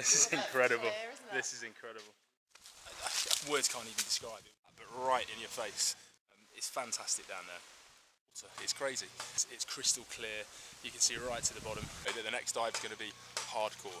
This is incredible. This is incredible. Words can't even describe it, but right in your face. Um, it's fantastic down there. It's crazy. It's, it's crystal clear. You can see right to the bottom. The next dive is going to be hardcore.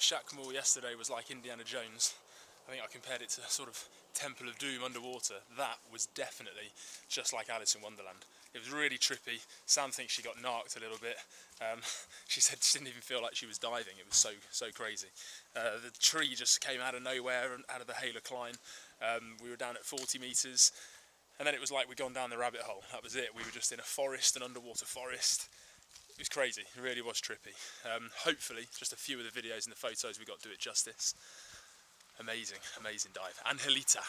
Chac Mool yesterday was like Indiana Jones, I think I compared it to sort of Temple of Doom underwater. That was definitely just like Alice in Wonderland. It was really trippy. Sam thinks she got narked a little bit. Um, she said she didn't even feel like she was diving. It was so so crazy. Uh, the tree just came out of nowhere and out of the halocline. Um, we were down at 40 meters, and then it was like we'd gone down the rabbit hole. That was it. We were just in a forest, an underwater forest. It was crazy. It really was trippy. Um, hopefully, just a few of the videos and the photos we got do it justice. Amazing, amazing dive. Angelita.